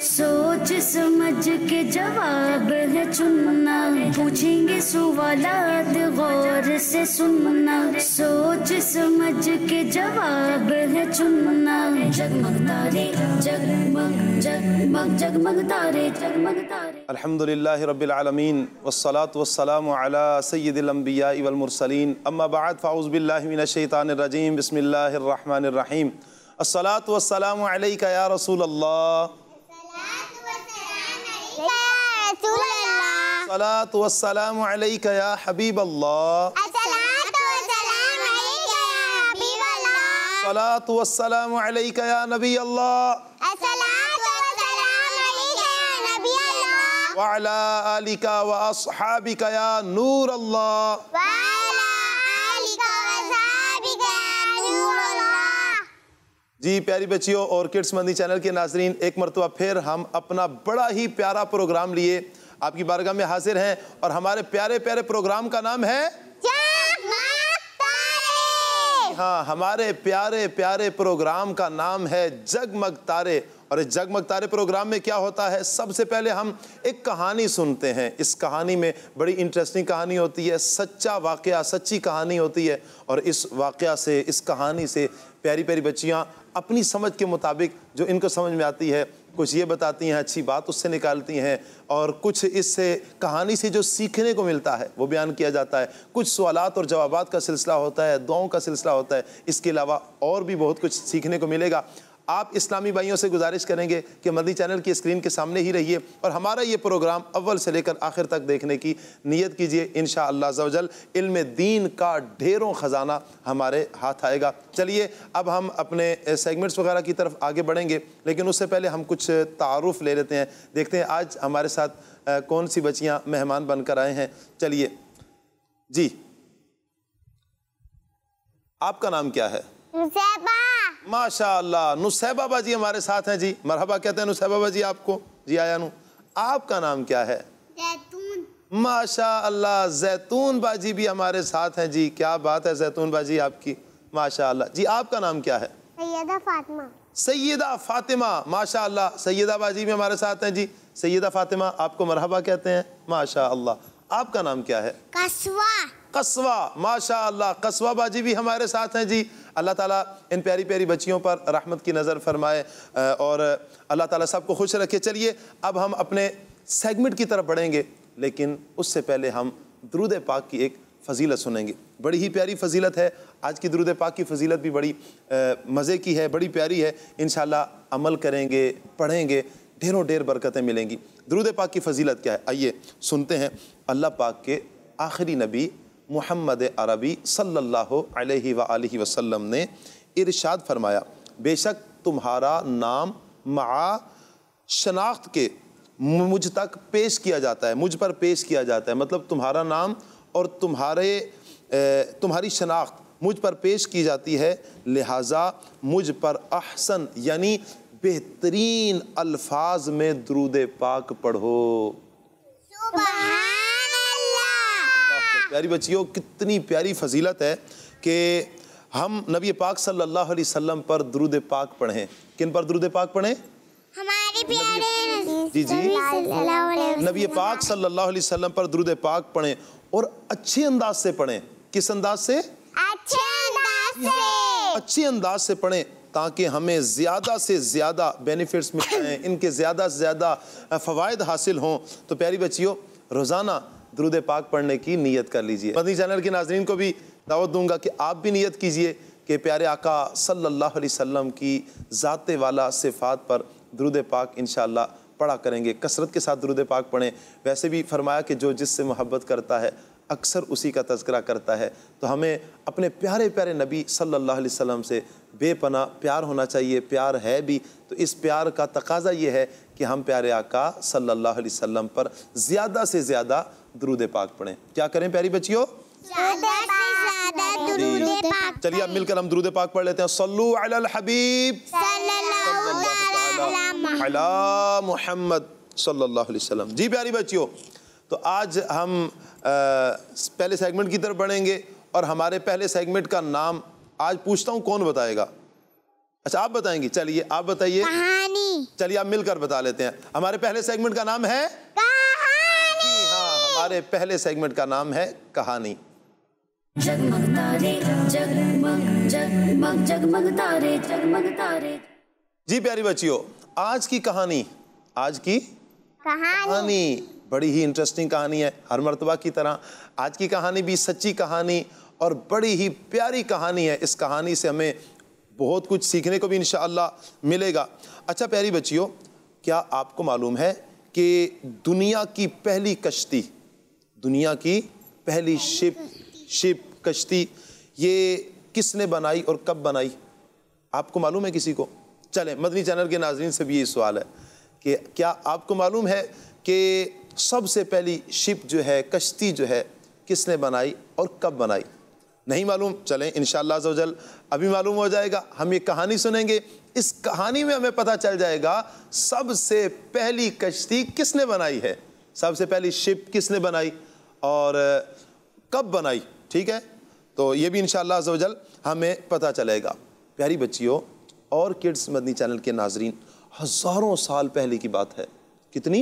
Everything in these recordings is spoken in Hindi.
सोच समझ के जवाब है चुनना। पूछेंगे सवालात गौर से सुनना। सोच समझ के जवाब है चुनना। जगमग तारे, जगमग जगमग जगमग तारे जगमग तारे। अल्हम्दुलिल्लाहि रब्बिल आलमीन, वस्सलातु वस्सलामु अला सय्यिदिल अंबिया वल मुरसलीन। अम्मा बाद फ़ाऊज़ु बिल्लाहि मिनश शैतानिर रजीम। बिस्मिल्लाहिर रहमानिर रहीम। अस्सलातु वस्सलामु अलैका या रसूल अल्लाह सलातु वस्सलामु अलैका या हबीब अल्लाह सलातु वस्सलामु अलैका या नबी अल्लाह व अला आलिका व अस्हाबिका या नूर अल्लाह जी प्यारी बच्चियों और किड्स मंदी चैनल के नाजरीन एक मरतबा फिर हम अपना बड़ा ही प्यारा प्रोग्राम लिए आपकी बारगाह में हाजिर हैं और हमारे प्यारे प्यारे प्रोग्राम का नाम है हाँ हमारे प्यारे प्यारे प्रोग्राम का नाम है जगमग तारे और इस जगमग तारे प्रोग्राम में क्या होता है? सबसे पहले हम एक कहानी सुनते हैं। इस कहानी में बड़ी इंटरेस्टिंग कहानी होती है, सच्चा वाक़ सच्ची कहानी होती है और इस वाक़ से, इस कहानी से प्यारी प्यारी बच्चियाँ अपनी समझ के मुताबिक जो इनको समझ में आती है, कुछ ये बताती हैं, अच्छी बात उससे निकालती हैं और कुछ इससे कहानी से जो सीखने को मिलता है, वो बयान किया जाता है। कुछ सवालात और जवाब का सिलसिला होता है, दुआओं का सिलसिला होता है। इसके अलावा और भी बहुत कुछ सीखने को मिलेगा। आप इस्लामी भाइयों से गुजारिश करेंगे कि मदी चैनल की स्क्रीन के सामने ही रहिए और हमारा ये प्रोग्राम अव्वल से लेकर आखिर तक देखने की नीयत कीजिए। इन शजल इल्म दीन का ढेरों ख़जाना हमारे हाथ आएगा। चलिए, अब हम अपने सेगमेंट्स वगैरह की तरफ़ आगे बढ़ेंगे, लेकिन उससे पहले हम कुछ तारुफ ले लेते हैं। देखते हैं, आज हमारे साथ कौन सी बच्चियाँ मेहमान बनकर आए हैं? चलिए। जी। आपका नाम क्या है? माशा अल्लाह नुसैबा बाजी हमारे साथ हैं जी। मरहबा कहते हैं नुसैबा बाजी आपको। जी आया नु। आपका नाम क्या है? जैतून। माशा अल्लाह जैतून बाजी भी हमारे साथ हैं जी। क्या बात है जैतून बाजी आपकी। माशा अल्लाह जी आपका नाम क्या है? सैयदा फातिमा। सैयदा फातिमा माशा अल्लाह सैयदा बाजी भी हमारे साथ हैं जी। सैयदा फातिमा आपको मरहबा कहते हैं माशा अल्लाह आपका नाम क्या है? कस्वा। कस्वा माशा अल्लाह कस्वा बाजी भी हमारे साथ हैं जी। अल्लाह ताला इन प्यारी प्यारी बच्चियों पर रहमत की नज़र फरमाए और अल्लाह ताला सबको खुश रखे। चलिए, अब हम अपने सेगमेंट की तरफ़ बढ़ेंगे, लेकिन उससे पहले हम दरूद पाक की एक फजीलत सुनेंगे। बड़ी ही प्यारी फजीलत है। आज की दरूद पाक की फजीलत भी बड़ी मज़े की है, बड़ी प्यारी है। इन अमल करेंगे, पढ़ेंगे, ढेरों ढेर बरकतें मिलेंगी। दरूद पाक की फजीलत क्या है? आइए सुनते हैं अल्लाह पाक के आखिरी नबी मोहम्मद अरबी सल्लल्लाहु अलैहि वसल्लम ने इरशाद फरमाया, बेशक तुम्हारा नाम मा शनाख्त के मुझ तक पेश किया जाता है, मुझ पर पेश किया जाता है। मतलब तुम्हारा नाम और तुम्हारे तुम्हारी शनाख्त मुझ पर पेश की जाती है, लिहाजा मुझ पर अहसन यानी बेहतरीन अल्फाज में द्रूद पाक पढ़ो। प्यारी बच्चियों कितनी प्यारी फजीलत है कि हम नबी पाक सल्लल्लाहु अलैहि वसल्लम पर दरूद पाक पढ़ें। किन पर दरूद पाक पढ़ें? हमारे प्यारे जी जी। नबी पाक सल्लल्लाहु अलैहि वसल्लम पर दरूद पाक पढ़ें और अच्छे अंदाज से पढ़ें। किस अंदाज से? अच्छे अंदाज से। अच्छे अंदाज से पढ़ें ताकि हमें ज़्यादा से ज़्यादा बेनिफिट्स मिल जाएँ इनके ज़्यादा से ज़्यादा फ़वाद हासिल हों। तो प्यारी बच्चियों रोज़ाना दरुद पाक पढ़ने की नीयत कर लीजिए। मदनी चैनल के नाजरीन को भी दावत दूँगा कि आप भी नीयत कीजिए कि प्यारे आका सल्लल्लाहु अलैहि वसल्लम की ज़ात वाला सिफ़ात पर दरुद पाक इन पढ़ा करेंगे। कसरत के साथ दरुद पाक पढ़ें। वैसे भी फरमाया कि जो जिससे मोहब्बत करता है, अक्सर उसी का तस्करा करता है। तो हमें अपने प्यारे प्यारे नबी सल्लल्लाहु अलैहि वसल्लम से बेपना प्यार होना चाहिए। प्यार है भी तो इस प्यार का तकाजा ये है कि हम प्यारे आका सल्लल्लाहु अलैहि वसल्लम पर ज़्यादा से ज़्यादा दरूद पाक पढ़ें। क्या करें प्यारी बच्चियों? चलिए अब मिलकर हम दरूद पाक पढ़ लेते हैं। सल्लु अलल हबीब। मोहम्मद सल्लल्लाहु अलैहि वसल्लम। जी प्यारी बच्चियों तो आज हम आ, पहले सेगमेंट की तरफ़ बढ़ेंगे और हमारे पहले सेगमेंट का नाम आज पूछता हूँ कौन बताएगा। अच्छा आप बताएँगी। चलिए आप बताइए। चलिए आप मिलकर बता लेते हैं। हमारे पहले सेगमेंट का नाम है हाँ हमारे पहले सेगमेंट का नाम है कहानी। जगमग तारे जगमग जगमग जगमग तारे जगमग तारे जी प्यारी बच्चियों आज की कहानी आज की कहानी। कहानी। बड़ी ही इंटरेस्टिंग कहानी है हर मरतबा की तरह। आज की कहानी भी सच्ची कहानी और बड़ी ही प्यारी कहानी है। इस कहानी से हमें बहुत कुछ सीखने को भी इंशाअल्लाह मिलेगा। अच्छा प्यारी बच्चियों क्या आपको मालूम है कि दुनिया की पहली कश्ती दुनिया की पहली शिप शिप कश्ती, ये किसने बनाई और कब बनाई? आपको मालूम है किसी को? चलें, मदनी चैनल के नाजरीन से भी ये सवाल है कि क्या आपको मालूम है कि सबसे पहली शिप जो है, कश्ती जो है, किसने बनाई और कब बनाई? नहीं मालूम? चलें इन शजल अभी मालूम हो जाएगा, हम ये कहानी सुनेंगे। इस कहानी में हमें पता चल जाएगा, सबसे पहली कश्ती किसने बनाई है? सबसे पहली शिप किसने बनाई? और कब बनाई ठीक है? तो ये भी इन शजल हमें पता चलेगा। प्यारी बच्चियों और किड्स मदनी चैनल के नाजरीन हज़ारों साल पहले की बात है। कितनी?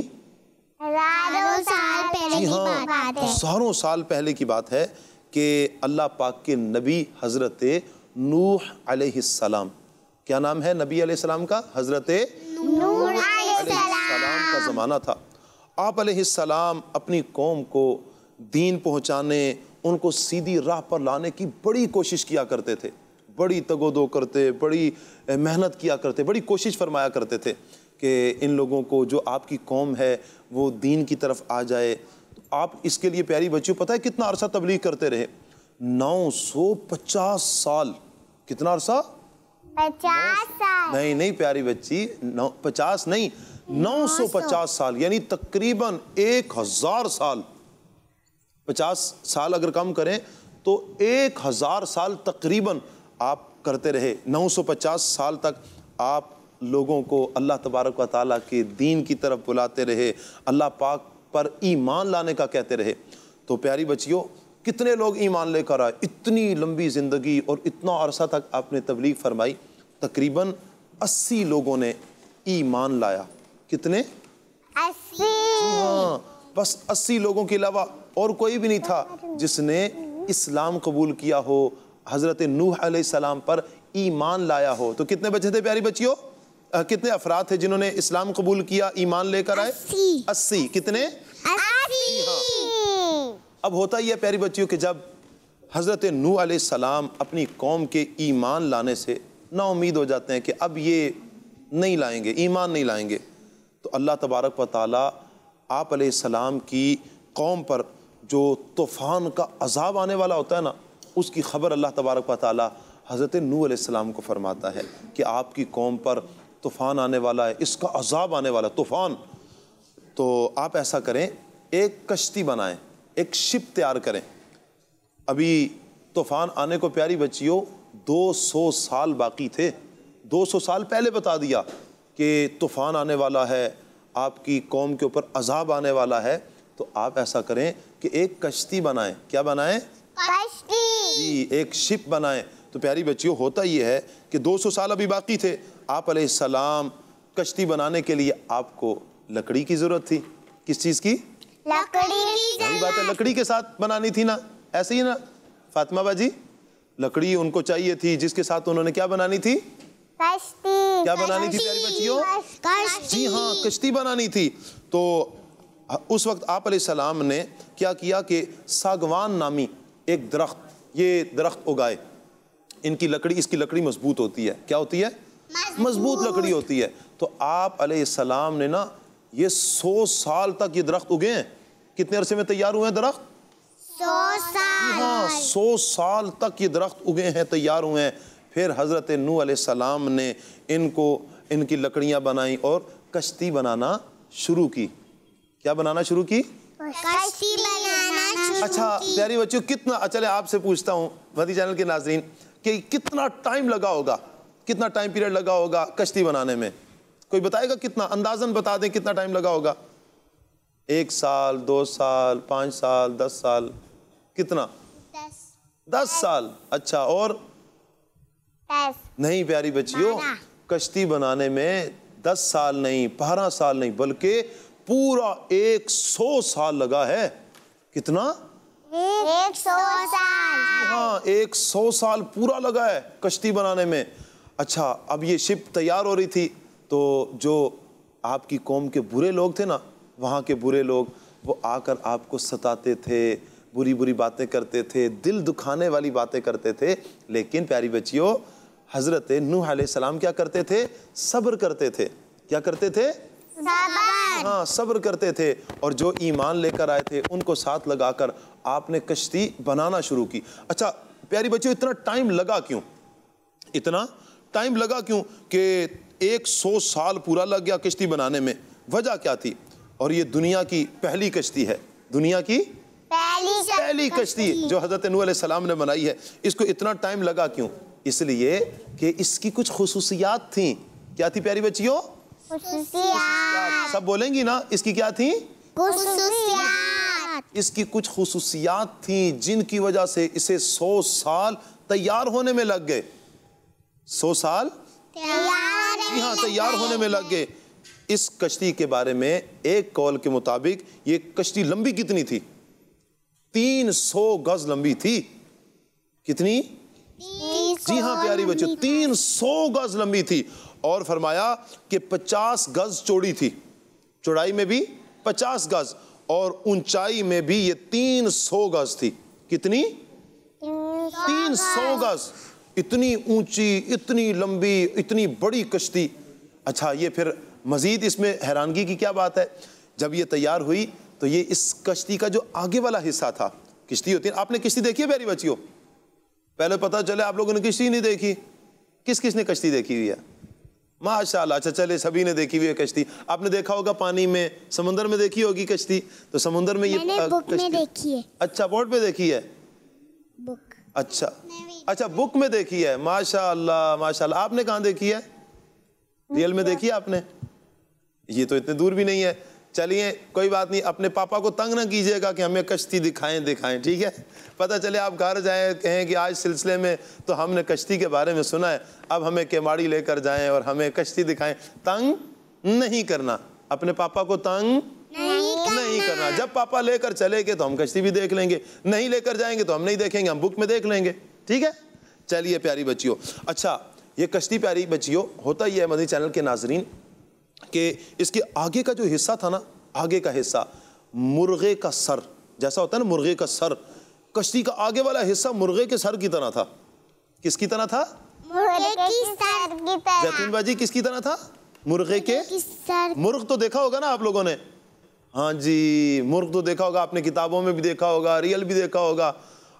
हज़ारों साल पहले जी की हाँ बात है। हज़ारों साल पहले की बात है कि अल्लाह पाक के नबी हज़रत नूह अलैहिस्सलाम क्या नाम है नबी अलैहिस्सलाम का? हज़रत नूर सलाम का ज़माना था। आप अलैहिस्सलाम अपनी कौम को दीन पहुँचाने उनको सीधी राह पर लाने की बड़ी कोशिश किया करते थे। बड़ी तगोदो करते बड़ी मेहनत किया करते बड़ी कोशिश फरमाया करते थे कि इन लोगों को जो आपकी कौम है वो दीन की तरफ़ आ जाए। तो आप इसके लिए प्यारी बच्चियों पता है कितना अरसा तबलीग करते रहे? 950 साल। कितना अरसा? पचास साल। नहीं नहीं प्यारी बच्ची नौ पचास नहीं नौ सौ पचास साल यानी तकरीबन एक हज़ार साल। पचास साल अगर कम करें तो एक हज़ार साल तकरीबन आप करते रहे। नौ सौ पचास साल तक आप लोगों को अल्लाह तबारक व ताली के दीन की तरफ़ बुलाते रहे। अल्लाह पाक पर ईमान लाने का कहते रहे। तो प्यारी बच्चियों कितने लोग ईमान लेकर आए? इतनी लंबी ज़िंदगी और इतना अरसा तक आपने तबलीग फरमाई। तकरीबन अस्सी लोगों ने ईमान लाया। कितने? अस्सी। हाँ बस अस्सी लोगों के अलावा और कोई भी नहीं था जिसने इस्लाम कबूल किया हो हज़रत नूह अलैहिस्सलाम पर ईमान लाया हो। तो कितने बच्चे थे प्यारी बच्चियों? कितने अफराद थे जिन्होंने इस्लाम कबूल किया ईमान लेकर आए? अस्सी। कितने? अस्सी। अब होता ही है प्यारी बच्चियों कि जब हज़रत नू सलाम अपनी कौम के ईमान लाने से ना उम्मीद हो जाते हैं कि अब ये नहीं लाएँगे ईमान नहीं लाएँगे तो अल्लाह तबारक व ताली आप सलाम की कौम पर जो तूफ़ान का अजाब आने वाला होता है ना, उसकी खबर अल्लाह तबारक व ताली हज़रत नू सलाम को फरमाता है कि आपकी कौम पर तूफ़ान आने वाला है, इसका अजाब आने वाला तूफ़ान। तो आप ऐसा करें, एक कश्ती बनाएँ, एक शिप तैयार करें। अभी तूफ़ान आने को प्यारी बच्चियों 200 साल बाकी थे। 200 साल पहले बता दिया कि तूफ़ान आने वाला है, आपकी कौम के ऊपर अजाब आने वाला है। तो आप ऐसा करें कि एक कश्ती बनाएँ। क्या बनाएँ? कश्ती। जी एक शिप बनाएँ। तो प्यारी बच्चियों होता ये है कि 200 साल अभी बाकी थे। आप सलाम कश्ती बनाने के लिए आपको लकड़ी की ज़रूरत थी। किस चीज़ की? लकड़ी की बात है लकड़ी के साथ बनानी थी ना। ऐसे ही ना? फातिमा बाजी लकड़ी उनको चाहिए थी जिसके साथ उन्होंने क्या बनानी थी? कश्ती। क्या बनानी थी प्यारी बच्चियों? जी हाँ कश्ती बनानी थी। तो उस वक्त आप सलाम ने क्या किया कि सागवान नामी एक दरख्त ये दरख्त उगाए। इनकी लकड़ी इसकी लकड़ी मज़बूत होती है। क्या होती है? मज़बूत। लकड़ी होती है। तो आप सलाम ने ना ये सौ साल तक ये दरख्त उगे हैं। कितने अरसे में तैयार हुए हैं दरख्त? सौ साल। हाँ सौ साल तक ये दरख्त उगे हैं तैयार हुए हैं। फिर हज़रत नू सलाम ने इनको इनकी लकड़ियाँ बनाई और कश्ती बनाना शुरू की। क्या बनाना शुरू की? कश्ती बनाना शुरू अच्छा। प्यारी बच्चों कितना चले आपसे पूछता हूँ मदी चैनल के नाजरीन कि कितना टाइम लगा होगा कितना टाइम पीरियड लगा होगा कश्ती बनाने में? कोई बताएगा कितना? अंदाजन बता दें कितना टाइम लगा होगा। एक साल दो साल पाँच साल दस साल कितना? दस। दस साल। अच्छा और? नहीं प्यारी बच्चियों कश्ती बनाने में दस साल नहीं बारह साल नहीं बल्कि पूरा एक सौ साल लगा है। कितना? एक सौ साल। हाँ एक सौ साल पूरा लगा है कश्ती बनाने में। अच्छा अब ये शिप तैयार हो रही थी तो जो आपकी कौम के बुरे लोग थे ना वहाँ के बुरे लोग वो आकर आपको सताते थे बुरी बुरी बातें करते थे दिल दुखाने वाली बातें करते थे। लेकिन प्यारी बच्चियों हज़रत नूह सलाम क्या करते थे? सब्र करते थे। क्या करते थे? हाँ सब्र करते थे और जो ईमान लेकर आए थे उनको साथ लगाकर आपने कश्ती बनाना शुरू की। अच्छा प्यारी बच्चों इतना टाइम लगा क्यों? इतना टाइम लगा क्यों कि एक सौ साल पूरा लग गया कश्ती बनाने में? वजह क्या थी? और ये दुनिया की पहली कश्ती है। दुनिया की पहली पहली कश्ती जो हज़रत अलैहि सलाम ने बनाई है। इसको इतना टाइम लगा क्यों? इसलिए कि इसकी कुछ खसूसियात थी। क्या थी प्यारी बच्चियों? सब बोलेंगी ना इसकी क्या थी? इसकी कुछ खसूसियात थी जिनकी वजह से इसे सौ साल तैयार होने में लग गए। सौ साल? जी हाँ तैयार होने में लग गए। इस कश्ती के बारे में एक कॉल के मुताबिक ये कश्ती लंबी कितनी थी? तीन सौ गज लंबी थी। कितनी? जी हाँ प्यारी बच्चों तीन सौ गज लंबी थी। और फरमाया कि पचास गज चौड़ी थी। चौड़ाई में भी पचास गज और ऊंचाई में भी ये तीन सौ गज थी। कितनी? तीन सौ गज। इतनी ऊँची, इतनी लंबी, इतनी बड़ी कश्ती। अच्छा ये फिर मजीद इसमें हैरानगी की क्या बात है? जब ये तैयार हुई तो ये इस कश्ती का जो आगे वाला हिस्सा था, किश्ती होती है। आपने किश्ती देखी है प्यारी बच्चियों? पहले पता चले आप लोगों ने किश्ती नहीं देखी। किस किसने कश्ती देखी हुई है? माशाल्लाह अच्छा चले सभी ने देखी हुई है कश्ती। आपने देखा होगा पानी में समुंदर में देखी होगी कश्ती? तो समुंदर में ये मैंने बुक में देखी है। अच्छा बोर्ड पे देखी है? बुक। अच्छा। अच्छा बुक में देखी है। माशाल्लाह माशाल्लाह। आपने कहाँ देखी है? रियल में देखी है आपने? ये तो इतने दूर भी नहीं है। चलिए कोई बात नहीं अपने पापा को तंग ना कीजिएगा कि हमें कश्ती दिखाएँ दिखाएँ ठीक है? पता चले आप घर जाएँ कहें कि आज सिलसिले में तो हमने कश्ती के बारे में सुना है अब हमें केमाड़ी लेकर जाएँ और हमें कश्ती दिखाएँ। तंग नहीं करना। अपने पापा को तंग नहीं नहीं करना। जब पापा लेकर चले गए तो हम कश्ती भी देख लेंगे नहीं लेकर जाएँगे तो हम नहीं देखेंगे हम बुक में देख लेंगे ठीक है? चलिए प्यारी बच्चियों अच्छा ये कश्ती प्यारी बच्चियों होता ही है मदनी चैनल के नाजरीन कि इसके आगे का जो हिस्सा था ना आगे का हिस्सा मुर्गे का सर जैसा होता है ना मुर्गे का सर कश्ती का आगे वाला हिस्सा मुर्गे के सर की तरह था। किसकी तरह था? मुर्गे की सर की तरह। जैतून बाजी किसकी तरह था? मुर्गे के। मुर्ग तो देखा होगा ना आप लोगों ने? हाँ जी मुर्ग तो देखा होगा आपने किताबों में भी देखा होगा रियल भी देखा होगा।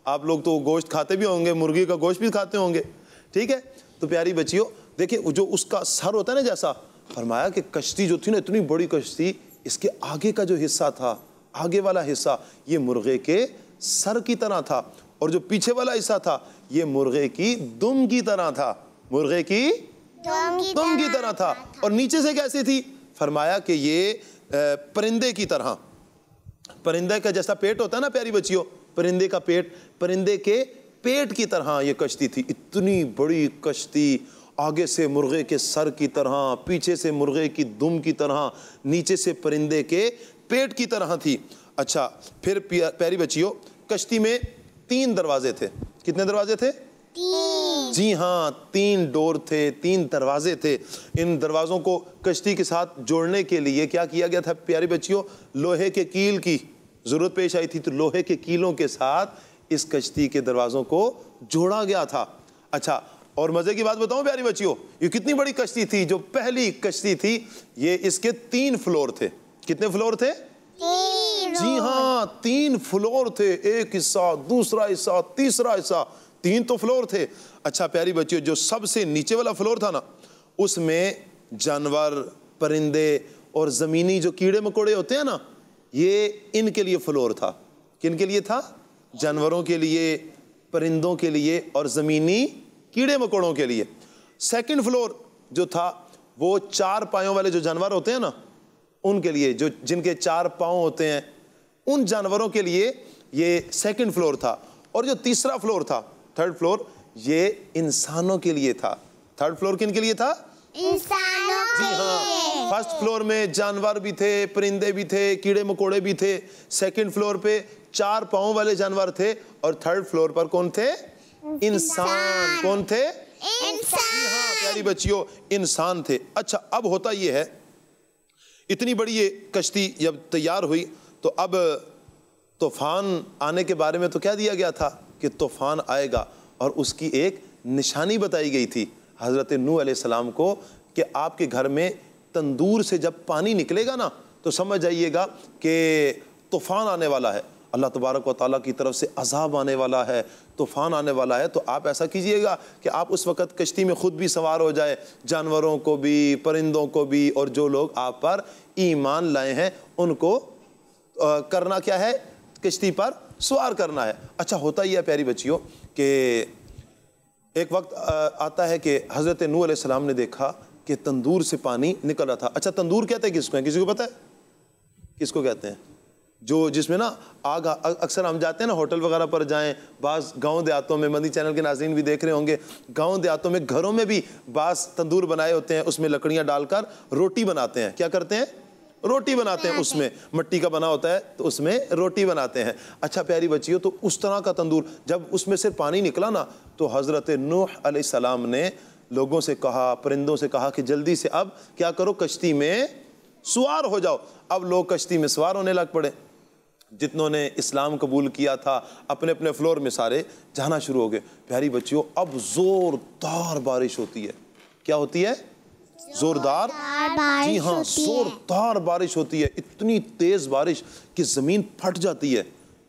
आप लोग तो गोश्त खाते भी होंगे मुर्गी का गोश्त भी खाते होंगे। ठीक है? तो प्यारी बच्चियों देखिए जो उसका सर होता है ना जैसा फरमाया कि कश्ती जो थी ना इतनी बड़ी कश्ती इसके आगे का जो हिस्सा था आगे वाला हिस्सा ये मुर्गे के सर की तरह था। और जो पीछे वाला हिस्सा था ये मुर्गे की दुम की तरह था। मुर्गे की दुम की तरह था। और नीचे से कैसी थी? फरमाया कि ये परिंदे की तरह। परिंदे का जैसा पेट होता है ना प्यारी बच्चियों परिंदे का पेट परिंदे के पेट की तरह ये कश्ती थी। इतनी बड़ी कश्ती आगे से मुर्गे के सर की तरह पीछे से मुर्गे की दुम की तरह नीचे से परिंदे के पेट की तरह थी। अच्छा फिर प्यारी बच्चियों कश्ती में तीन दरवाजे थे। कितने दरवाजे थे? तीन। जी हाँ तीन डोर थे तीन दरवाजे थे। इन दरवाजों को कश्ती के साथ जोड़ने के लिए क्या किया गया था? प्यारी बच्चियों लोहे के कील की ज़रूरत पेश आई थी तो लोहे के कीलों के साथ इस कश्ती के दरवाजों को जोड़ा गया था। अच्छा और मज़े की बात बताऊँ प्यारी बच्चियों ये कितनी बड़ी कश्ती थी जो पहली कश्ती थी ये इसके तीन फ्लोर थे। कितने फ्लोर थे? जी हाँ तीन फ्लोर थे एक हिस्सा दूसरा हिस्सा तीसरा हिस्सा तीन तो फ्लोर थे। अच्छा प्यारी बच्चियों जो सबसे नीचे वाला फ्लोर था ना उसमें जानवर परिंदे और जमीनी जो कीड़े मकोड़े होते हैं ना ये इनके लिए फ्लोर था। किन के लिए था? जानवरों के लिए परिंदों के लिए और जमीनी कीड़े मकोड़ों के लिए। सेकंड फ्लोर जो था वो चार पायों वाले जो जानवर होते हैं ना उनके लिए जो जिनके चार पाँव होते हैं उन जानवरों के लिए ये सेकंड फ्लोर था। और जो तीसरा फ्लोर था थर्ड फ्लोर ये इंसानों के लिए था। थर्ड फ्लोर किन के लिए था? इंसानों जी हाँ। फ़र्स्ट फ्लोर में जानवर भी थे परिंदे भी थे कीड़े मकोड़े भी थे। सेकंड फ्लोर पे चार पाँव वाले जानवर थे और थर्ड फ्लोर पर कौन थे? इंसान कौन थे? इंसान। हाँ प्यारी बच्चियों इंसान थे। अच्छा अब होता ये है इतनी बड़ी ये कश्ती जब तैयार हुई तो अब तूफ़ान आने के बारे में तो क्या दिया गया था कि तूफ़ान आएगा? और उसकी एक निशानी बताई गई थी हज़रत नू सलाम को कि आपके घर में तंदूर से जब पानी निकलेगा ना तो समझ जाइएगा कि तूफ़ान आने वाला है। अल्लाह तबारक व ताली की तरफ़ से अजाब आने वाला है तूफ़ान आने वाला है तो आप ऐसा कीजिएगा कि आप उस वक़्त कश्ती में ख़ुद भी सवार हो जाए जानवरों को भी परिंदों को भी और जो लोग आप पर ईमान लाए हैं उनको अ, करना क्या है? कश्ती पर सवार करना है। अच्छा होता ही है प्यारी बच्चियों कि एक वक्त आता है कि हज़रत नू अलैहिस्सलाम ने देखा कि तंदूर से पानी निकल रहा था। अच्छा तंदूर कहते हैं किसको है? किसी को पता है? किसको कहते हैं? जो जिसमें ना आग अक्सर हम जाते हैं ना होटल वगैरह पर जाएँ, बास गाँव देहातों में, मंदी चैनल के नाजीन भी देख रहे होंगे, गाँव देहातों में घरों में भी बास तंदूर बनाए होते हैं, उसमें लकड़ियाँ डालकर रोटी बनाते हैं। क्या करते हैं? रोटी बनाते हैं उसमें। मिट्टी का बना होता है तो उसमें रोटी बनाते हैं। अच्छा प्यारी बच्चियों तो उस तरह का तंदूर, जब उसमें से पानी निकला ना तो हज़रत नूह अलैहिस्सलाम ने लोगों से कहा, परिंदों से कहा कि जल्दी से अब क्या करो, कश्ती में सवार हो जाओ। अब लोग कश्ती में सवार होने लग पड़े। जितनों ने इस्लाम कबूल किया था अपने अपने फ्लोर में सारे जाना शुरू हो गए। प्यारी बच्चियों अब जोरदार बारिश होती है। क्या होती है? जोरदार? जी हाँ जोरदार बारिश होती है। इतनी तेज बारिश कि ज़मीन फट जाती है।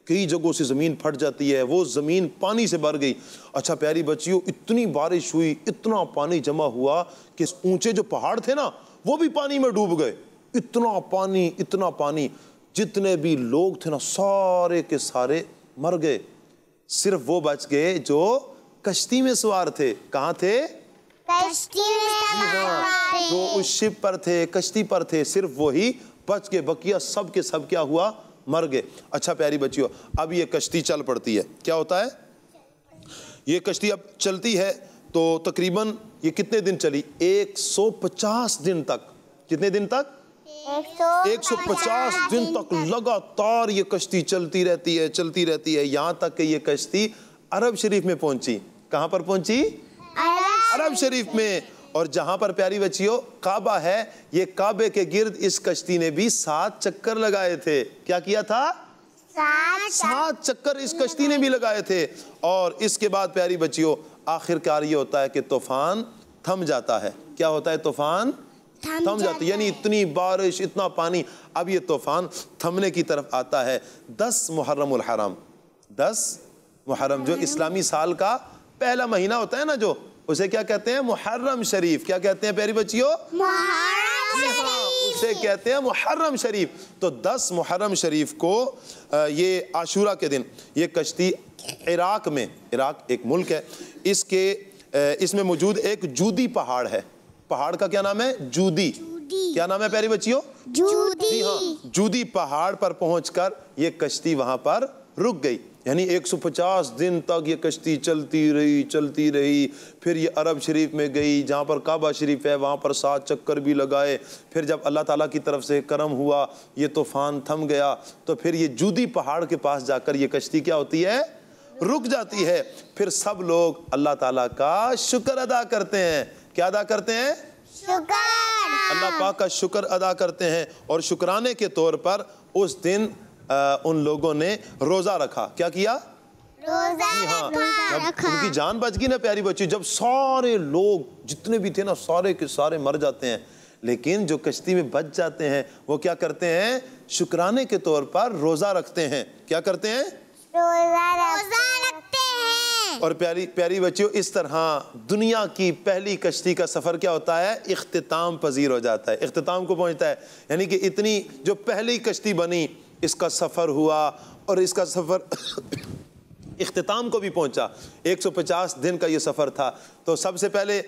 कई जगहों से ज़मीन फट जाती है। वो ज़मीन पानी से भर गई। अच्छा प्यारी बच्चियों इतनी बारिश हुई इतना पानी जमा हुआ कि ऊँचे जो पहाड़ थे ना वो भी पानी में डूब गए। इतना पानी इतना पानी। जितने भी लोग थे ना सारे के सारे मर गए। सिर्फ़ वो बच गए जो कश्ती में सवार थे। कहाँ थे? कश्ती में सवार जो उस शिप पर थे कश्ती पर थे सिर्फ़ वही बच गए। बकिया सब के सब क्या हुआ? मर गए। अच्छा प्यारी बच्चियों अब ये कश्ती चल पड़ती है। क्या होता है? ये कश्ती अब चलती है तो तकरीबन ये कितने दिन चली? 150 दिन तक। कितने दिन तक? 150 दिन तक लगातार ये कश्ती चलती रहती है, चलती रहती है। यहाँ तक कि ये कश्ती अरब शरीफ में पहुँची। कहाँ पर पहुँची? अरब शरीफ में। और जहाँ पर प्यारी बच्चियों, काबा है। ये काबे के गिर्द इस कश्ती ने भी सात चक्कर लगाए थे। क्या किया था? सात चक्कर इस कश्ती ने भी लगाए थे। और इसके बाद प्यारी बच्चियों, आखिरकार ये होता है कि तूफ़ान थम जाता है। क्या होता है तूफ़ान? थम जाता है। यानी इतनी बारिश इतना पानी अब ये तूफ़ान थमने की तरफ़ आता है। दस मुहर्रम हराम। दस मुहर्रम जो इस्लामी साल का पहला महीना होता है ना जो उसे क्या कहते हैं? मुहर्रम शरीफ। क्या कहते हैं प्यारी बच्चियों? हाँ, उसे कहते हैं मुहर्रम शरीफ। तो दस मुहर्रम शरीफ को ये आशूरा के दिन ये कश्ती इराक में इराक एक मुल्क है इसके इसमें मौजूद एक जूदी पहाड़ है। पहाड़ का क्या नाम है? जूदी। क्या नाम है प्यारी बच्चियों? जी हाँ जूदी पहाड़ पर पहुंचकर ये कश्ती वहाँ पर रुक गई। यानी 150 दिन तक ये कश्ती चलती रही चलती रही। फिर ये अरब शरीफ में गई जहाँ पर काबा शरीफ है वहाँ पर सात चक्कर भी लगाए। फिर जब अल्लाह ताला की तरफ़ से करम हुआ ये तूफ़ान थम गया तो फिर ये जूदी पहाड़ के पास जाकर ये कश्ती क्या होती है? रुक जाती है। फिर सब लोग अल्लाह ताला का शुक्र अदा करते हैं। क्या अदा करते हैं? अल्लाह पाक का शुक्र अदा करते हैं और शुक्राने के तौर पर उस दिन अ, उन लोगों ने रोज़ा रखा। क्या किया? रोजा हाँ। रखा। उनकी जान बच गई ना प्यारी बच्ची जब सारे लोग जितने भी थे ना सारे के सारे मर जाते हैं। लेकिन जो कश्ती में बच जाते हैं वो क्या करते हैं? शुक्राने के तौर पर रोज़ा रखते हैं। क्या करते हैं? रोजा और प्यारी प्यारी बच्चियों इस तरह दुनिया की पहली कश्ती का सफ़र क्या होता है? इख्तिताम पजीर हो जाता है। इख्तिताम को पहुँचता है। यानी कि इतनी जो पहली कश्ती बनी इसका सफ़र हुआ और इसका सफ़र इख्तिताम को भी पहुँचा। 150 दिन का ये सफ़र था। तो सबसे पहले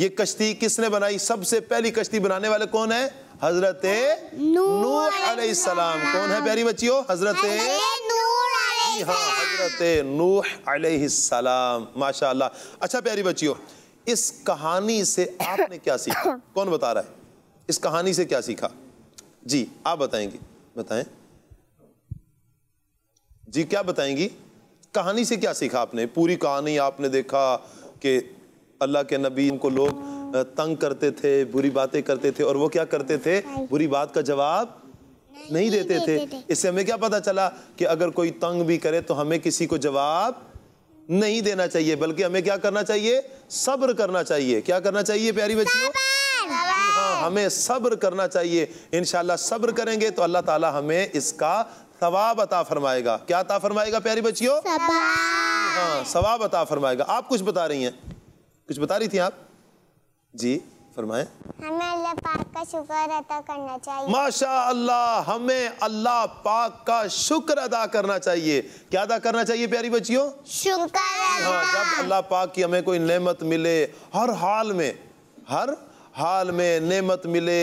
ये कश्ती किसने बनाई? सबसे पहली कश्ती बनाने वाले कौन है? हज़रत नूह अलैहिस्सलाम। कौन है प्यारी बच्चियों? हज़रत नूर हाँ हज़रत नूह अलैहिस्सलाम माशाल्लाह। अच्छा प्यारी बच्चियों इस कहानी से आपने क्या सीखा? कौन बता रहा है? इस कहानी से क्या सीखा? जी आप बताएँगी। बताएँ। जी क्या बताएँगी? कहानी से क्या सीखा आपने? पूरी कहानी आपने देखा कि अल्लाह के नबी को लोग तंग करते थे बुरी बातें करते थे और वो क्या करते थे? बुरी बात का जवाब नहीं देते देते थे। इससे हमें क्या पता चला कि अगर कोई तंग भी करे तो हमें किसी को जवाब नहीं देना चाहिए बल्कि हमें क्या करना चाहिए? सब्र करना चाहिए। क्या करना चाहिए प्यारी बच्चियों? हाँ हमें सब्र करना चाहिए। इंशाल्लाह सब्र करेंगे तो अल्लाह ताला हमें इसका सवाब अता फरमाएगा। क्या अता फरमाएगा प्यारी बच्चियों? हाँ सवाब अता फरमाएगा। आप कुछ बता रही हैं? कुछ बता रही थी आप? जी। फरमाएँ। हमें अल्लाह पाक का शुक्र अदा करना चाहिए। माशा अल्लाह हमें अल्लाह पाक का शुक्र अदा करना चाहिए। क्या अदा करना चाहिए प्यारी बच्चियों? शुक्र हाँ जब अल्लाह पाक की हमें कोई नेमत मिले हर हाल में हर हाल में नेमत मिले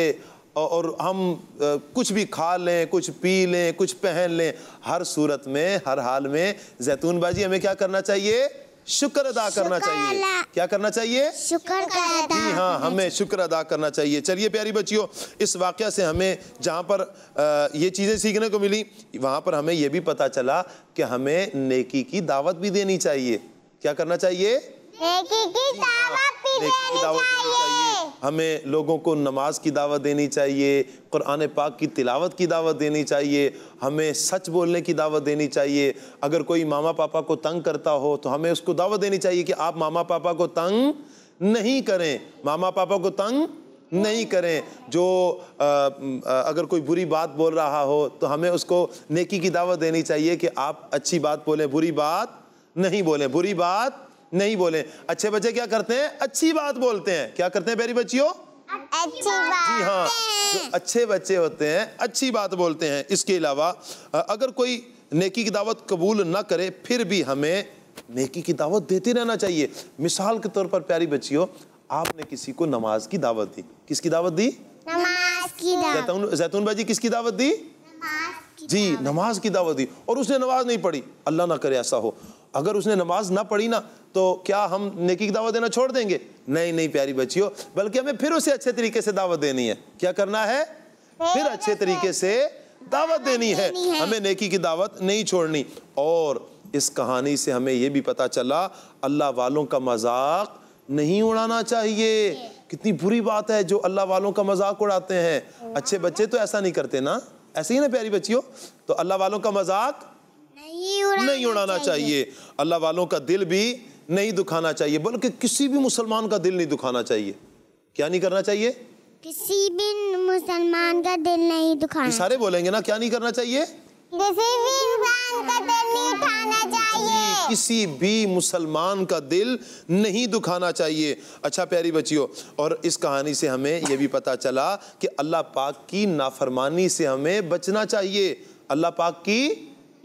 और हम कुछ भी खा लें कुछ पी लें कुछ पहन लें हर सूरत में हर हाल में जैतून बाजी हमें क्या करना चाहिए? शुक्र अदा करना चाहिए। क्या करना चाहिए? शुक्र जी हाँ हमें शुक्र अदा करना चाहिए। चलिए प्यारी बच्चियों इस वाक्य से हमें जहाँ पर आ, ये चीज़ें सीखने को मिली वहाँ पर हमें ये भी पता चला कि हमें नेकी की दावत भी देनी चाहिए। क्या करना चाहिए? नेकी की दावत नेकी की दावत देनी चाहिए। हमें लोगों को नमाज़ की दावत देनी चाहिए। कुरान पाक की तिलावत की दावत देनी चाहिए। हमें सच बोलने की दावत देनी चाहिए। अगर कोई मामा पापा को तंग करता हो तो हमें उसको दावत देनी चाहिए कि आप मामा पापा को तंग नहीं करें। मामा पापा को तंग नहीं करें। जो अ, अगर कोई बुरी बात बोल रहा हो तो हमें उसको नेकी की दावत देनी चाहिए कि आप अच्छी बात बोलें बुरी बात नहीं बोलें। बुरी बात नहीं बोले। अच्छे बच्चे क्या करते हैं? अच्छी बात बोलते हैं। क्या करते हैं प्यारी बच्चियों? अच्छी बात। जी हाँ जो अच्छे बच्चे होते हैं अच्छी बात बोलते हैं। इसके अलावा अगर कोई नेकी की दावत कबूल न करे फिर भी हमें नेकी की दावत देते रहना चाहिए। मिसाल के तौर पर प्यारी बच्चियों आपने किसी को नमाज़ की दावत दी। किसकी दावत दी? नमाज़ की दावत। जैतून जैतून बाजी किसकी दावत दी? जी नमाज़ की दावत दी। और उसने नमाज़ नहीं पढ़ी। अल्लाह ना करे ऐसा हो। अगर उसने नमाज़ ना पढ़ी ना तो क्या हम नेकी की दावत देना छोड़ देंगे? नहीं नहीं प्यारी बच्चियों बल्कि हमें फिर उसे अच्छे तरीके से दावत देनी है। क्या करना है? फिर अच्छे तरीके से दावत देनी है। हमें नेकी की दावत नहीं छोड़नी। और इस कहानी से हमें यह भी पता चला अल्लाह वालों का मज़ाक नहीं उड़ाना चाहिए। कितनी बुरी बात है जो अल्लाह वालों का मज़ाक उड़ाते हैं। अच्छे बच्चे तो ऐसा नहीं करते ना? ऐसे ही ना प्यारी बच्चियों तो अल्लाह वालों का मज़ाक नहीं उड़ाना नहीं उड़ाना चाहिए। चाहिए। अल्लाह वालों का दिल भी नहीं दुखाना चाहिए बल्कि किसी भी मुसलमान का दिल नहीं दुखाना चाहिए। क्या नहीं करना चाहिए? किसी भी मुसलमान का दिल नहीं दुखाना सारे बोलेंगे ना क्या नहीं करना चाहिए? किसी भी इंसान का दिल नहीं उठाना चाहिए। किसी भी मुसलमान का दिल नहीं दुखाना चाहिए। अच्छा प्यारी बच्चियों और इस कहानी से हमें यह भी पता चला कि अल्लाह पाक की नाफरमानी से हमें बचना चाहिए। अल्लाह पाक की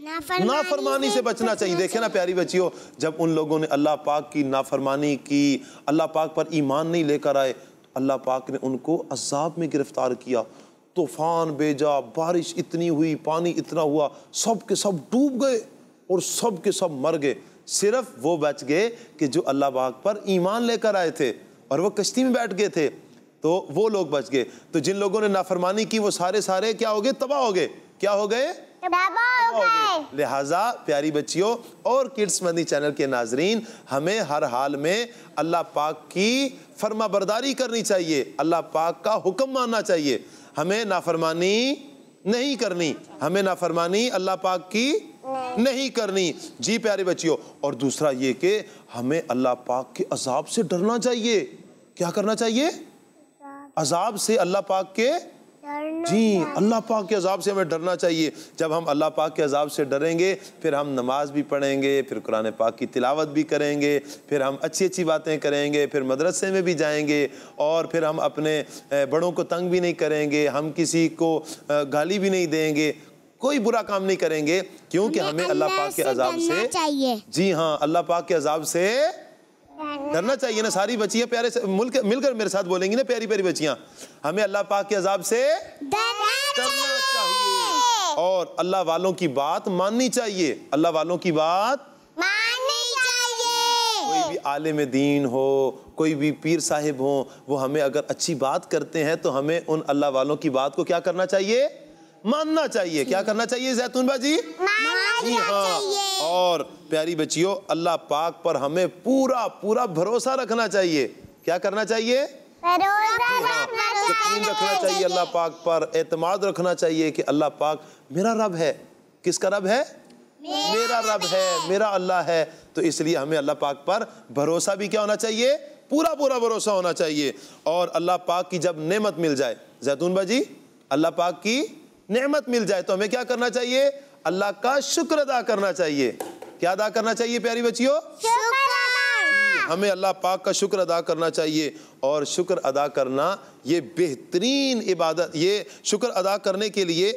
नाफरमानी से बचना चाहिए। देखे ना प्यारी बच्चियों जब उन लोगों ने अल्लाह पाक की नाफरमानी की अल्लाह पाक पर ईमान नहीं लेकर आए तो अल्लाह पाक ने उनको अजाब में गिरफ़्तार किया। तूफ़ान भेजा बारिश इतनी हुई पानी इतना हुआ सब के सब डूब गए और सब के सब मर गए। सिर्फ़ वो बच गए कि जो अल्लाह पाक पर ईमान लेकर आए थे और वो कश्ती में बैठ गए थे तो वो लोग बच गए। तो जिन लोगों ने नाफरमानी की वो सारे सारे क्या हो गए? तबाह हो गए। क्या हो गए? लिहाजा प्यारी बच्चियों और किड्स मदनी चैनल के नाजरीन हमें हर हाल में अल्लाह पाक की फर्मा बरदारी करनी चाहिए। अल्लाह पाक का हुक्म मानना चाहिए। हमें नाफरमानी नहीं करनी। हमें नाफरमानी अल्लाह पाक की नहीं। करनी। जी प्यारे बच्चियों और दूसरा ये कि हमें अल्लाह पाक के अजाब से डरना चाहिए। क्या करना चाहिए? अजाब से अल्लाह पाक के जी अल्लाह पाक के अजाब से हमें डरना चाहिए। जब हम अल्लाह पाक के अजाब से डरेंगे फिर हम नमाज़ भी पढ़ेंगे फिर कुरान पाक की तिलावत भी करेंगे फिर हम अच्छी अच्छी बातें करेंगे फिर मदरसे में भी जाएँगे और फिर हम अपने बड़ों को तंग भी नहीं करेंगे हम किसी को गाली भी नहीं देंगे कोई बुरा काम नहीं करेंगे क्योंकि हमें अल्लाह पाक के अजाब से चाहिए। जी हाँ अल्लाह पाक के अजाब से डरना चाहिए ना सारी बच्चियाँ प्यारे से मिलकर मिलकर मेरे साथ बोलेंगी ना प्यारी प्यारी बच्चियाँ। हमें अल्लाह पाक के अजाब से डरना चाहिए। और और अल्लाह वालों की बात माननी चाहिए। अल्लाह वालों की बात माननी चाहिए। कोई भी आलिम दीन हो कोई भी पीर साहिब हो वो हमें अगर अच्छी बात करते हैं तो हमें उन अल्लाह वालों की बात को क्या करना चाहिए? मानना चाहिए। क्या करना चाहिए जैतून बाजी? जी हाँ। और प्यारी बच्चियों अल्लाह पाक पर हमें पूरा पूरा भरोसा रखना चाहिए। क्या करना चाहिए? यकीन रखना चाहिए अल्लाह पाक पर। एतमाद रखना चाहिए कि अल्लाह पाक मेरा रब है। किसका रब है? मेरा रब है मेरा अल्लाह है। तो इसलिए हमें अल्लाह पाक पर भरोसा भी क्या होना चाहिए? पूरा पूरा भरोसा होना चाहिए। और अल्लाह पाक की जब नेमत मिल जाए जैतून बाजी अल्लाह पाक की नेमत मिल जाए तो हमें क्या करना चाहिए? अल्लाह का शुक्र अदा करना चाहिए। क्या अदा करना चाहिए प्यारी बच्चियों? हमें अल्लाह पाक का शुक्र अदा करना चाहिए। और शुक्र अदा करना ये बेहतरीन इबादत ये शुक्र अदा करने के लिए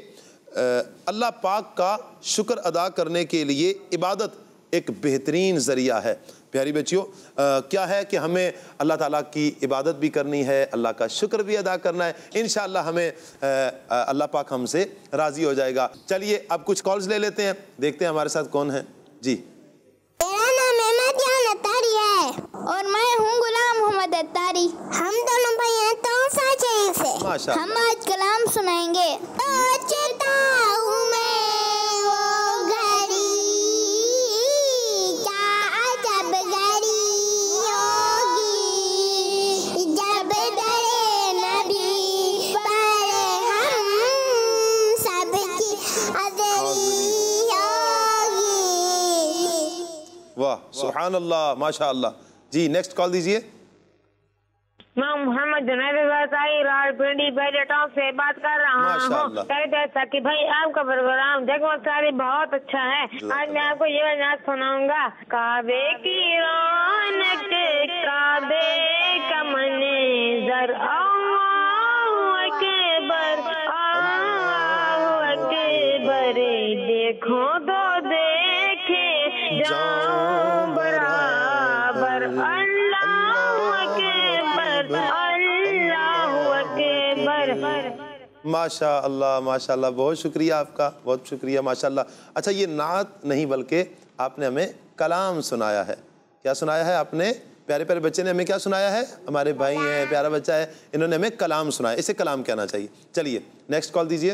अल्लाह पाक का शुक्र अदा करने के लिए इबादत एक बेहतरीन ज़रिया है। प्यारी बच्चियों क्या है कि हमें अल्लाह ताला की इबादत भी करनी है अल्लाह का शुक्र भी अदा करना है। इन हमें अल्लाह पाक हमसे राज़ी हो जाएगा। चलिए अब कुछ कॉल्स ले लेते हैं देखते हैं हमारे साथ कौन है। जी। मेरा नाम अहमद अतारी है और मैं हूँ गुलाम मोहम्मद अतारी हम दोनों भाई हैं तो से हम आज कलाम सुनाएँगे। सोचता सुबहान अल्लाह माशा अल्लाह जी नेक्स्ट कॉल दीजिए। मैं मोहम्मद जुनैद पहले टॉप से बात कर रहा हूँ। कि भाई आपका प्रोग्राम जगमग सारी बहुत अच्छा है। आज मैं आपको ये नाच सुनाऊँगा। काबे की रौनक काबे का मंजर अल्लाहु अकबर अकबर। देखो तो देखे माशा अल्लाह माशा अल्लाह बहुत शुक्रिया आपका बहुत शुक्रिया माशा अल्लाह अच्छा ये नात नहीं बल्कि आपने हमें कलाम सुनाया है। क्या सुनाया है आपने? प्यारे प्यारे बच्चे ने हमें क्या सुनाया है? हमारे भाई हैं प्यारा बच्चा है इन्होंने हमें कलाम सुनाया। इसे कलाम कहना चाहिए। चलिए नेक्स्ट कॉल दीजिए।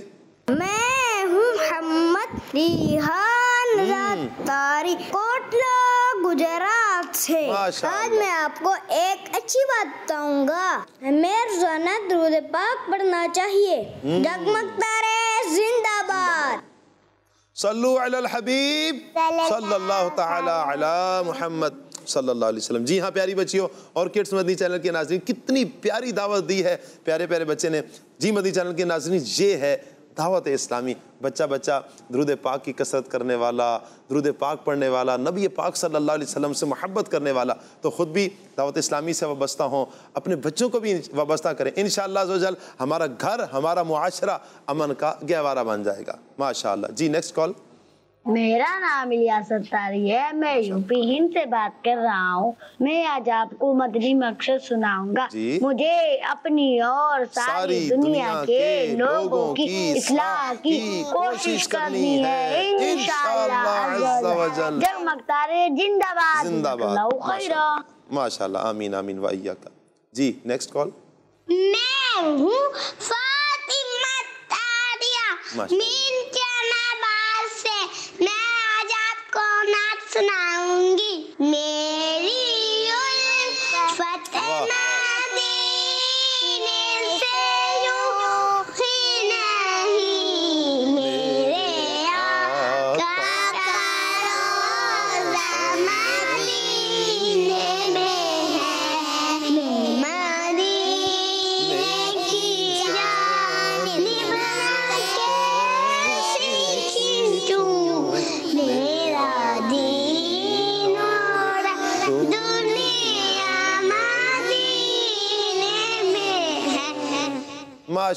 मैं हूँ मोहम्मद रिहान रत्तारी कोटला। गुजरात से। आज मैं आपको एक अच्छी बात बताऊँगा। हमें रोज़ाना दुरूद पाक पढ़ना चाहिए। जगमग तारे जिंदाबाद। सल्लु अलल हबीब। सल्लल्लाहु ताला अला मुहम्मद सल्लल्लाहु अलैहि वसल्लम। जी हाँ प्यारी बच्चियों और किड्स मदनी चैनल के नाजरीन कितनी प्यारी दावत दी है। प्यारे प्यारे बच्चे ने। जी मदनी चैनल के नाजरीन ये है दावत इस्लामी। बच्चा बच्चा, दरुद पाक की कसरत करने वाला, दरुद पाक पढ़ने वाला, नबी पाक सल्लल्लाहु अलैहि वसल्लम से मोहब्बत करने वाला तो ख़ुद भी दावत इस्लामी से वाबस्ता हों, अपने बच्चों को भी वाबस्ता करें। इन जल हमारा घर, हमारा मुआशरा अमन का गहवारा बन जाएगा। माशा जी नेक्स्ट कॉल मेरा नाम इलियास सत्तारी है मैं यूपी हिंद से बात कर रहा हूँ। मैं आज आपको मदनी मकसद सुनाऊँगा। मुझे अपनी और सारी, सारी दुनिया, के लोगों की इस्लाह की कोशिश करनी है। तारे जिंदाबाद। जिंदाबाद। माशाल्लाह आमीन आमीन वाइया का जी नेक्स्ट कॉल मैं हूँ फातिमा तारिया। आपको नाच सुनाऊँगी।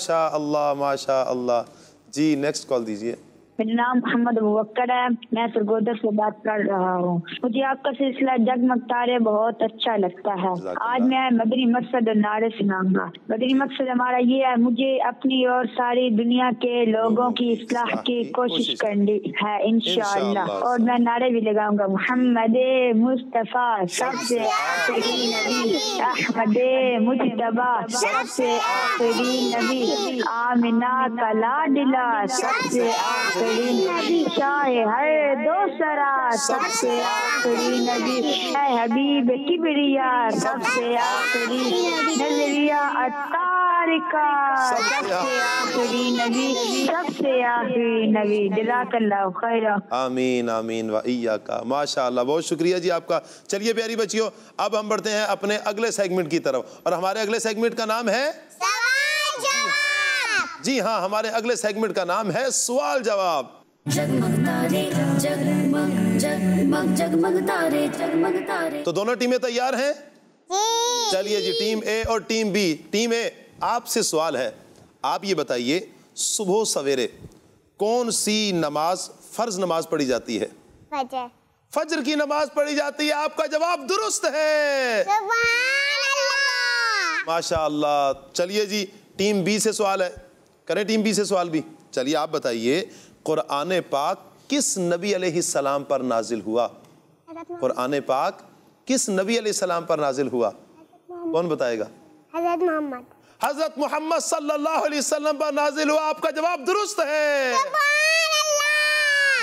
माशा अल्लाह माशा अल्लाह जी नेक्स्ट कॉल दीजिए। मेरा नाम मोहम्मद अबूबकर है। मैं सरगोदर से बात कर रहा हूँ। मुझे आपका सिलसिला जगमग तारे बहुत अच्छा लगता है। आज मैं मदनी मकसद और नारे सुनाऊँगा मदनी मकसद हमारा ये है मुझे अपनी और सारी दुनिया के लोगों की इस्लाह की कोशिश करनी है इंशाअल्लाह। और मैं नारे भी लगाऊँगा। मोहम्मद मुस्तफ़ा सबसे आखिरी नबी। अहमद मुजतबा सबसे आखिरी नबी। आमिना का लाडला सबसे आखिरी नबी शाह हर दो सरा सबसे आखिरी नबी है हबीब किबरिया सबसे आखिरी नज़रिया अतारिका सबसे आखिरी नबी सबसे आखिरी नबी जजाकल्लाह खैरा। आमीन आमीन व का माशाल्लाह बहुत शुक्रिया जी आपका। चलिए प्यारी बच्चियों अब हम बढ़ते हैं अपने अगले सेगमेंट की तरफ़। और हमारे अगले सेगमेंट का नाम है? जी हाँ हमारे अगले सेगमेंट का नाम है सवाल जवाब। जगमग तारे जगमग जगमग जगमग तारे जगमग तारे। तो दोनों टीमें तैयार हैं? चलिए जी टीम ए और टीम बी। टीम ए आपसे सवाल है। आप ये बताइए सुबह सवेरे कौन सी नमाज़ फ़र्ज़ नमाज़ पढ़ी जाती है? फजर। फजर की नमाज़ पढ़ी जाती है। आपका जवाब दुरुस्त है। माशा अल्लाह। चलिए जी टीम बी से सवाल है। करें टीम बी से सवाल भी। चलिए आप बताइए कुरान पाक किस नबी अलैहिस्सलाम पर नाजिल हुआ? कुरान पाक किस नबी अलैहिस्सलाम पर नाजिल हुआ? कौन बताएगा? हज़रत मोहम्मद। हज़रत मोहम्मद सल्लल्लाहु अलैहि वसल्लम पर नाजिल हुआ आपका जवाब दुरुस्त है।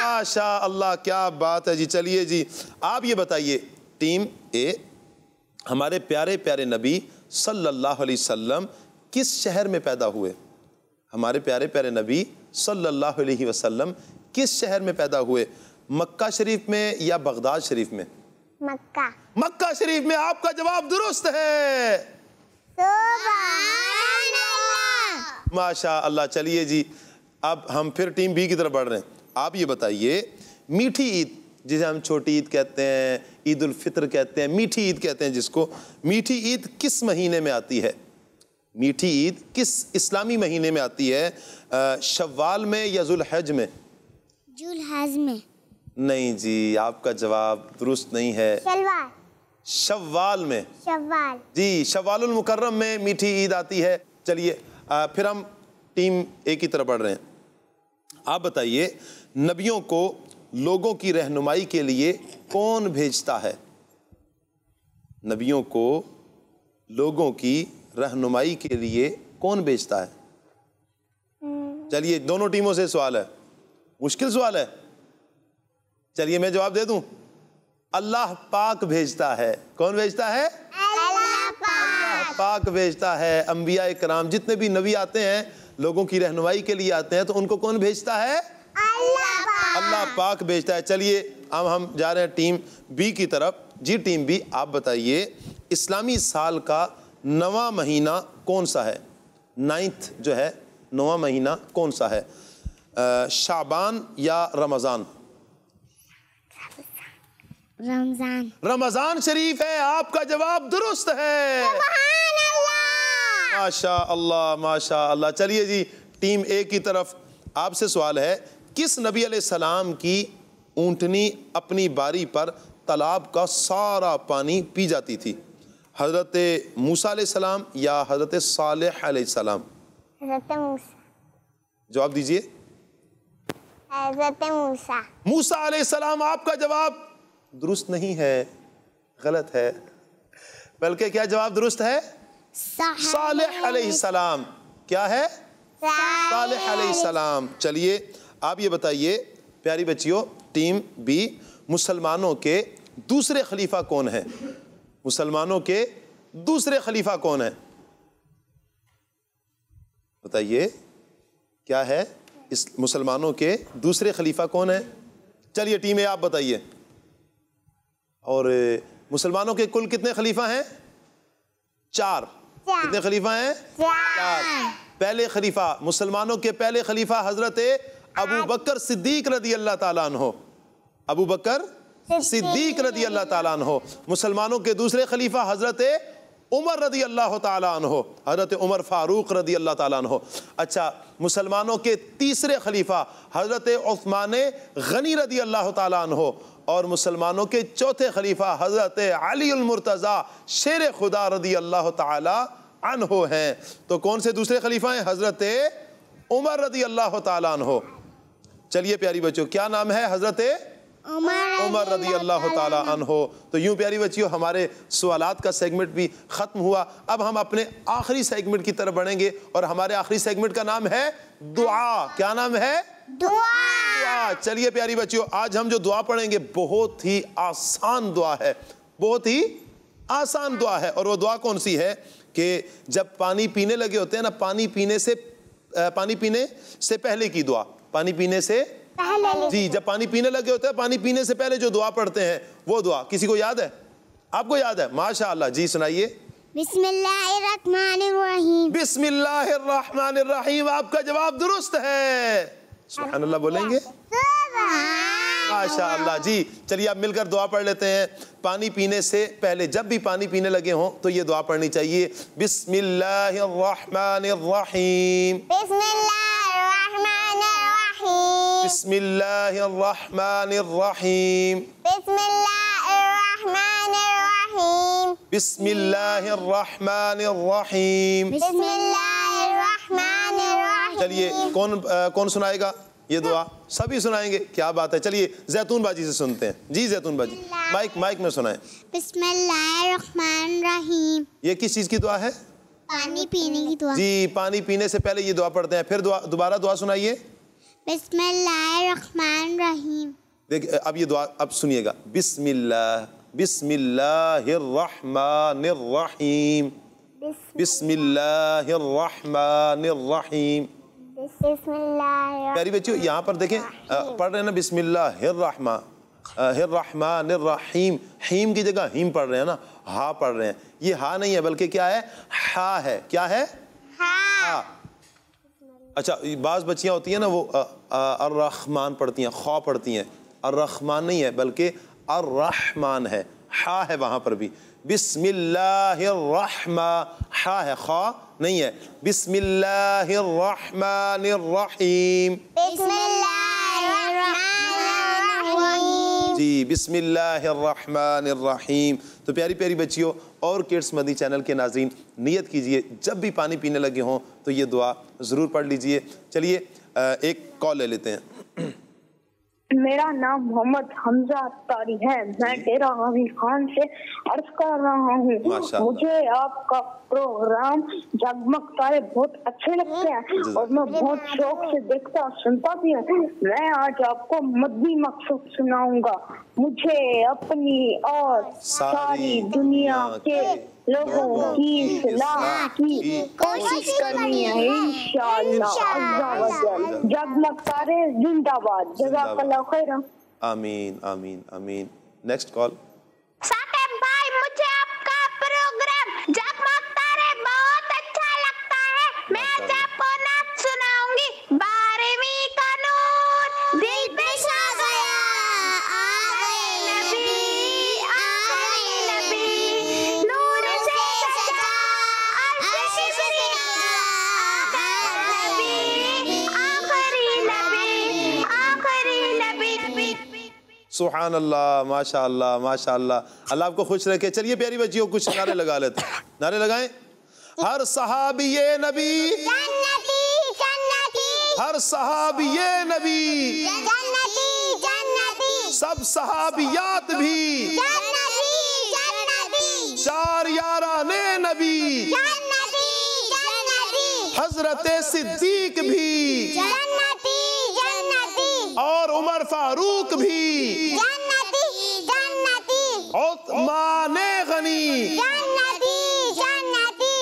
माशा अल्लाह क्या बात है जी। चलिए जी आप ये बताइए टीम ए हमारे प्यारे प्यारे नबी सल्लल्लाहु अलैहि वसल्लम किस शहर में पैदा हुए? हमारे प्यारे प्यारे नबी सल्लल्लाहु अलैहि वसल्लम किस शहर में पैदा हुए? मक्का शरीफ में या बगदाद शरीफ में? मक्का। मक्का शरीफ में आपका जवाब दुरुस्त है। माशा अल्लाह चलिए जी अब हम फिर टीम बी की तरफ़ बढ़ रहे हैं। आप ये बताइए मीठी ईद जिसे हम छोटी ईद कहते हैं ईद उल फितर कहते हैं मीठी ईद कहते हैं जिसको मीठी ईद किस महीने में आती है? मीठी ईद किस इस्लामी महीने में आती है? शव्वाल में या जुलहज में? जुलहज में। नहीं जी आपका जवाब दुरुस्त नहीं है। शलवार। शव्वाल में। शव्वाल। जी शवालुल मुकर्रम में मीठी ईद आती है। चलिए फिर हम टीम ए की तरफ़ बढ़ रहे हैं। आप बताइए नबियों को लोगों की रहनुमाई के लिए कौन भेजता है? नबियों को लोगों की रहनुमाई के लिए कौन बेचता है? चलिए दोनों टीमों से सवाल है। मुश्किल सवाल है। चलिए मैं जवाब दे दूँ? अल्लाह पाक भेजता है। कौन भेजता है? अल्लाह पाक। भेजता है। अंबिया कराम जितने भी नबी आते हैं लोगों की रहनुमाई के लिए आते हैं तो उनको कौन भेजता है? अल्लाह पाक भेजता है। चलिए अब हम जा रहे हैं टीम बी की तरफ़। जी टीम बी आप बताइए इस्लामी साल का नवा महीना कौन सा है? नाइन्थ जो है नवा महीना कौन सा है? शाबान या रमज़ान? रमज़ान। रमज़ान शरीफ है आपका जवाब दुरुस्त है। माशा अल्लाह माशा अल्लाह चलिए जी टीम ए की तरफ़ आपसे सवाल है किस नबी सलाम की ऊंटनी अपनी बारी पर तालाब का सारा पानी पी जाती थी? हज़रत मूसा सलाम या हज़रत सालेह सलाम? जवाब दीजिए। हज़रत मूसा। मूसा सलाम आपका जवाब दुरुस्त नहीं है गलत है। बल्कि क्या जवाब दुरुस्त है? सालेह सलाम। क्या है? सालेह सलाम। चलिए आप ये बताइए प्यारी बच्चियों टीम बी मुसलमानों के दूसरे खलीफा कौन है? मुसलमानों के दूसरे खलीफा कौन है? बताइए क्या है इस मुसलमानों के दूसरे खलीफा कौन है? चलिए टीम आप बताइए। और मुसलमानों के कुल कितने खलीफा हैं? चार। कितने खलीफा हैं? चार। पहले खलीफा मुसलमानों के पहले खलीफा हज़रत अबू बकर सिद्दीक रदी अल्लाह ताला अबू बकर सिद्दीक रदी अल्लाह ताला हो मुसलमानों के दूसरे खलीफा हज़रत उमर रदी अल्लाह अन्हो, हज़रत उमर फारूक रदी अल्लाह ताला अच्छा मुसलमानों के तीसरे खलीफा हज़रत उस्मान गनी रदी अल्लाह ताला अन्हो और मुसलमानों के चौथे खलीफा हज़रत अली मुर्तज़ा शेर खुदा रदी अल्लाह अन्हो हैं। तो कौन से दूसरे खलीफा हैं? हज़रत उमर रदी अल्लाह अन्हो। चलिए प्यारी बच्चों, क्या नाम है हज़रत उमर रदी अल्लाह अनहो। तो यूँ प्यारी बच्चियों हमारे सवालात का सेगमेंट भी ख़त्म हुआ। अब हम अपने आखिरी सेगमेंट की तरफ़ बढ़ेंगे और हमारे आखिरी सेगमेंट का नाम है दुआ। क्या नाम है? दुआ। चलिए प्यारी बच्चियों आज हम जो दुआ पढ़ेंगे बहुत ही आसान दुआ है। बहुत ही आसान दुआ है। और वो दुआ कौन सी है कि जब पानी पीने लगे होते हैं ना पानी पीने से पानी पीने से पहले की दुआ। पानी पीने से जी जब पानी पीने लगे होते हैं पानी पीने से पहले जो दुआ पढ़ते हैं वो दुआ। किसी को याद है? आपको याद है? माशाअल्लाह जी सुनाइए। बिस्मिल्लाहिर्रहमानिर्रहीम। बिस्मिल्लाहिर्रहमानिर्रहीम आपका जवाब दुरुस्त है। अल्लाह बोलेंगे। माशाअल्लाह जी चलिए आप मिलकर दुआ पढ़ लेते हैं। पानी पीने से पहले जब भी पानी पीने लगे हों तो ये दुआ पढ़नी चाहिए। बिस्मिल्लाहिर्रहमानिर्रहीम। बिस्मिल्लाहिर्रहमानिर्रहीम। बिस्मिल्लाहिर्रहमानिर्रहीम बिस्मिल्लाहिर्रहमानिर्रहीम बिस्मिल्लाहिर्रहमानिर्रहीम बिस्मिल्लाहिर्रहमानिर्रहीम चलिए कौन कौन सुनाएगा? ये दुआ। सभी सुनाएँगे? क्या बात है। चलिए जैतून बाजी से सुनते हैं। जी जैतून बाजी। माइक माइक में सुनाएँ। बिस्मिल्लाहिर्रहमानिर्रहीम। ये किस चीज़ की दुआ है? पानी पीने की दुआ। जी पानी पीने से पहले ये दुआ पढ़ते हैं। फिर दुआ दोबारा दुआ सुनाइए। बिस्मिल्लाहिर्रहमानिर्रहीम। देखिए अब ये दुआ अब सुनिएगा। बिस्मिल्लाह बिस्मिल्लाहिर्रहमानिर्रहीम। बिस्मिल्लाहिर्रहमानिर्रहीम। प्यारी बच्चियों यहाँ पर देखें पढ़ रहे हैं ना बिस्मिल्लाहिर्रहमा हिर्रहमानिर्रहीम। हीम की जगह हीम पढ़ रहे हैं ना हा पढ़ रहे हैं। ये हा नहीं है बल्कि क्या है? हा है। क्या है। हा। अच्छा बाज बच्चियाँ होती हैं ना वो अर्रहमान पढ़ती हैं, खौ पढ़ती हैं। अर्रहमान नहीं है, बल्कि अर्रहमान है। हा है वहाँ पर भी। बिस्मिल्लाहिर्रहमा हा है, खौ नहीं है। बिस्मिल्लाहिर्रहमानिर्रहीम। बिस्मिल्लाहिर्रहमानिर्रहीम। जी, बिस्मिल्लाहिर्रहमानिर्रहीम। तो प्यारी प्यारी बच्चियों, और किड्स मदी चैनल के नाजीन नियत कीजिए, जब भी पानी पीने लगे हों तो ये दुआ ज़रूर पढ़ लीजिए। चलिए एक कॉल ले लेते हैं। मेरा नाम मोहम्मद हमजा अत्तारी है। मैं डेरा गाजी खान से अर्ज़ कर रहा हूँ। मुझे आपका प्रोग्राम जगमग तारे बहुत अच्छे लगते हैं और मैं बहुत शौक से देखता और सुनता भी हूँ। मैं आज आपको मदनी मकसद सुनाऊँगा। मुझे अपनी और सारी दुनिया के लोगों की इस्लाह की कोशिश करनी है इंशाल्लाह। जब वजल जिंदाबाद। जज़ाकल्लाह आमीन आमीन आमीन। नेक्स्ट कॉल सुहान अल्लाह माशा अल्लाह माशा अल्लाह अल्लाह आपको खुश रखे। चलिए प्यारी बच्चियों कुछ नारे लगा लेते नारे लगाएँ। हर सहाबी ये नबी। हर सहाबी ये नबी। सब सहाबियात भी। चार जन्नती ने नबी। हज़रत सिद्दीक भी। और उमर फारूक भी जन्नती जन्नती उस्मान गनी जन्नती जन्नती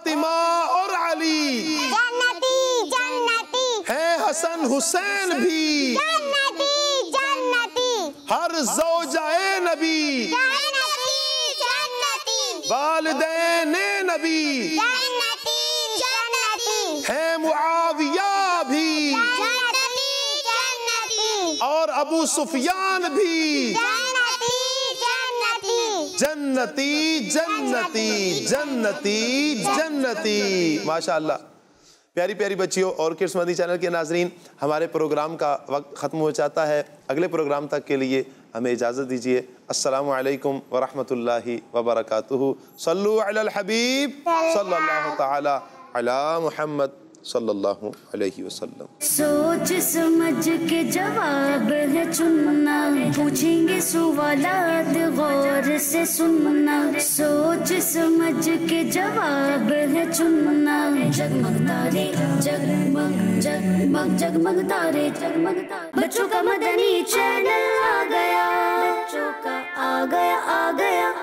फातिमा और अली। जन्नती जन्नती। हैं हसन हुसैन भी। जन्नती जन्नती। हर जोजाए नबी। जन्नती जन्नती। वालदैन नबी। जन्नती जन्नती। हैं मुआविया भी। जन्नती जन्नती। और अबू सुफियान भी। जन्नती। जन्नती जन्नती जन्नती जन्नती। माशाल्लाह। प्यारी प्यारी बच्चियों और किड्स मदी चैनल के नाजरीन, हमारे प्रोग्राम का वक्त ख़त्म हो जाता है। अगले प्रोग्राम तक के लिए हमें इजाज़त दीजिए। अस्सलाम वालेकुम व रहमतुल्लाहि व बरकातुहू सल्लु अलल हबीब अला मुहम्मद। सल्लल्लाहु अलैहि वसल्लम। सोच समझ के जवाब है चुनना। पूछेंगे सवालात गौर से सुनना। सोच समझ के जवाब है चुनना। जगमग तारे जगमग जगमग जगमग तारे जगमग तारे बच्चों का मदनी चैनल आ गया, बच्चों का आ गया आ गया।